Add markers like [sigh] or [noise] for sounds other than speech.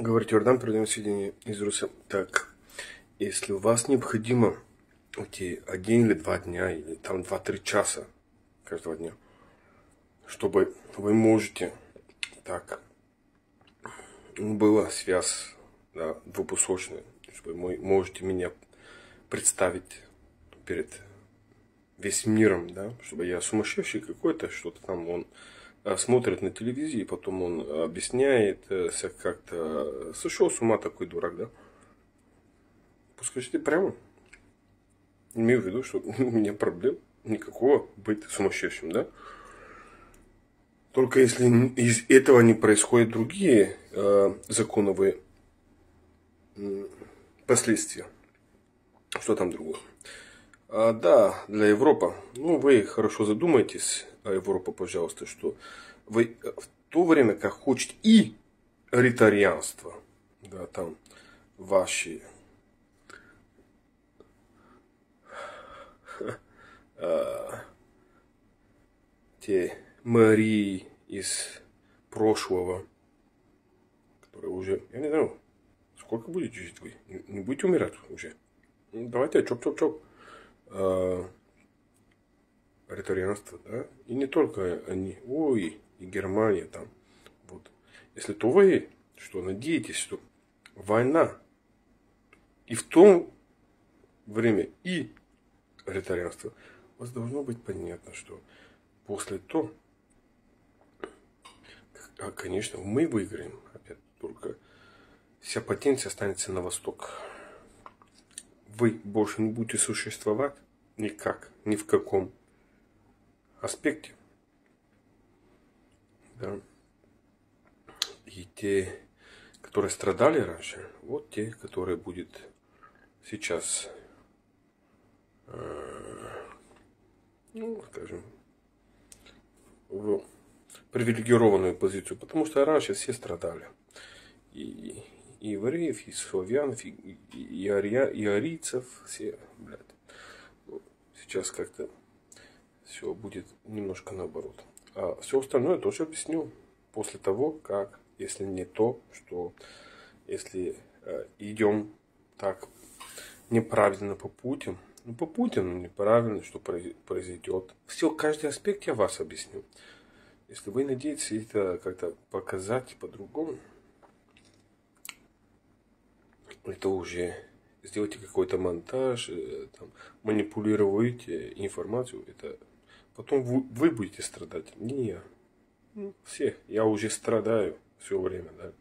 Говорит Иордан, передаем сведения из Руса. Так, если у вас необходимо эти один или два дня, или там два-три часа каждого дня, чтобы вы можете так, была связь да, двупосочная, чтобы вы можете меня представить перед весь миром, да, чтобы я сумасшедший какой-то, что-то там он смотрит на телевизии, потом он объясняет, э, как-то сошел с ума такой дурак, да? Скажите прямо. Имею в виду, что [laughs] у меня проблем никакого быть сумасшедшим, да? Только если из этого не происходят другие э, законовые э, последствия. Что там другое? А, да, для Европы. Ну, вы хорошо задумайтесь, о Европе, пожалуйста, что вы в то время, как хочет и ритарианство, да, там ваши [laughs] а, те Марии из прошлого, которые уже, я не знаю, сколько будете жить вы? Не будете умирать уже? Ну, давайте чоп-чоп-чоп. А, ретарианство, да? И не только они, ой, и Германия там. Вот. Если то вы, что надеетесь, что война и в том время и ретарианство, у вас должно быть понятно, что после того, а, конечно, мы выиграем, опять только вся потенция останется на восток. Вы больше не будете существовать никак, ни в каком аспекте. Да. И те, которые страдали раньше, вот те, которые будет сейчас, э, ну, скажем, в привилегированную позицию, потому что раньше все страдали. И, и евреев, и славянов, и, и, и, ария, и арийцев, все, блядь. Сейчас как-то все будет немножко наоборот. А все остальное тоже объясню после того, как, если не то, что если э, идем так неправильно по пути, ну по пути, ну неправильно, что произойдет. Все, каждый аспект я вас объясню. Если вы надеетесь это как-то показать по-другому, это уже сделайте какой-то монтаж, э, там, манипулируйте информацию, это потом вы, вы будете страдать, не я. Ну, все, я уже страдаю все время, да.